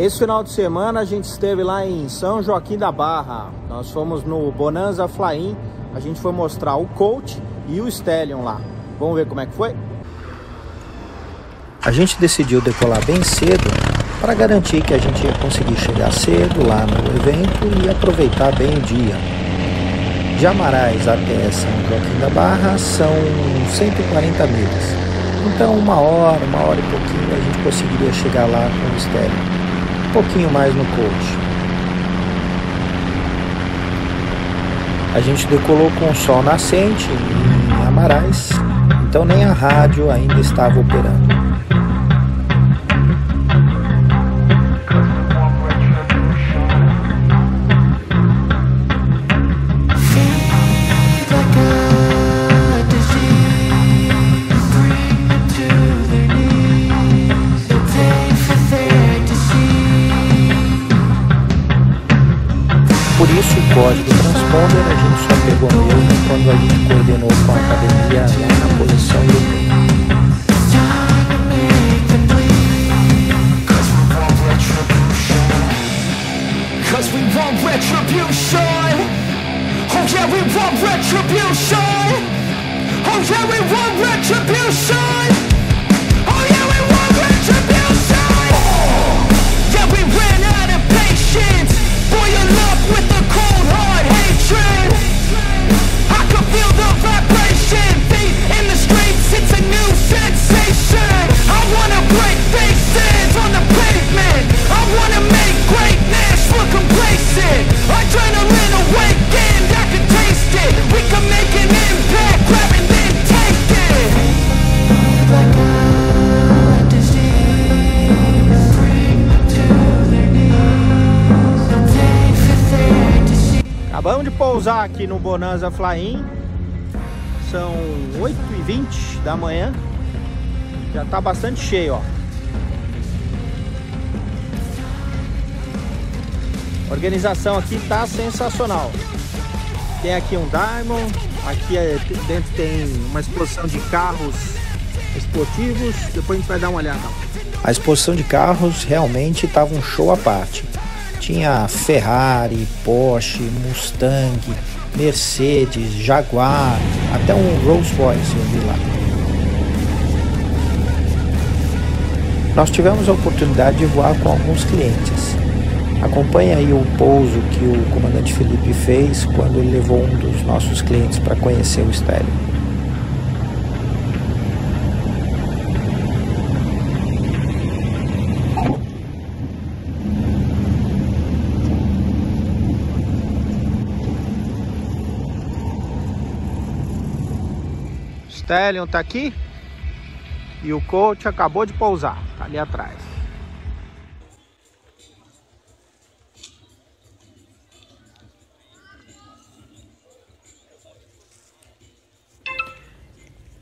Esse final de semana a gente esteve lá em São Joaquim da Barra. Nós fomos no Bonanza Flying. A gente foi mostrar o Coach e o Stallion lá. Vamos ver como é que foi? A gente decidiu decolar bem cedo para garantir que a gente ia conseguir chegar cedo lá no evento e aproveitar bem o dia. De Amarais até São Joaquim da Barra são 140 milhas. Então uma hora, uma hora e pouquinho a gente conseguiria chegar lá com o Stallion pouquinho mais no coach. A gente decolou com o sol nascente em Amarais, então nem a rádio ainda estava operando. Gente coordenou com a academia lá na posição do Cause we want retribution. Oh yeah, we want retribution. Oh yeah, we want retribution pousar aqui no Bonanza Fly-In. São 8h20 da manhã. Já tá bastante cheio, ó. A organização aqui tá sensacional. Tem aqui um Diamond, aqui é, dentro tem uma exposição de carros esportivos. Depois a gente vai dar uma olhada. A exposição de carros realmente estava um show à parte. Tinha Ferrari, Porsche, Mustang, Mercedes, Jaguar, até um Rolls Royce eu vi lá. Nós tivemos a oportunidade de voar com alguns clientes. Acompanhe aí o pouso que o comandante Felipe fez quando ele levou um dos nossos clientes para conhecer o estéreo. Stallion tá aqui. E o coach acabou de pousar. Tá ali atrás.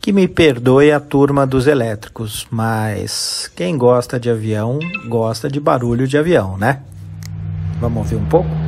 Que me perdoe a turma dos elétricos, mas quem gosta de avião, gosta de barulho de avião, né? Vamos ouvir um pouco?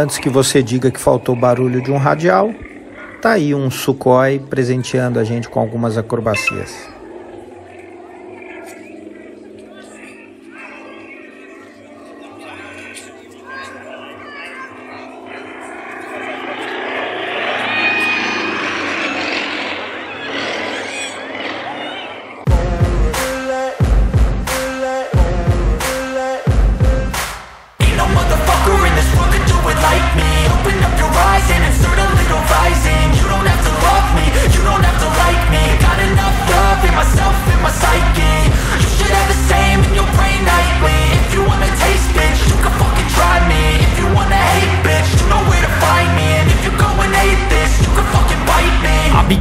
Antes que você diga que faltou barulho de um radial, tá aí um Sukhoi presenteando a gente com algumas acrobacias.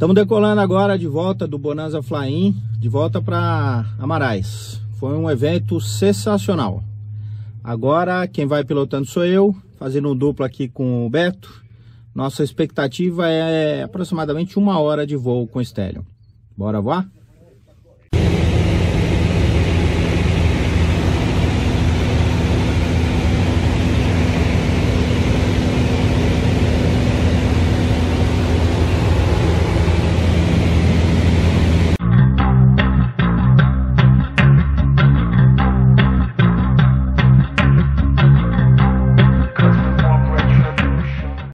Estamos decolando agora de volta do Bonanza Fly-In, de volta para Amarais. Foi um evento sensacional. Agora quem vai pilotando sou eu, fazendo um duplo aqui com o Beto. Nossa expectativa é aproximadamente uma hora de voo com o Stallion. Bora voar?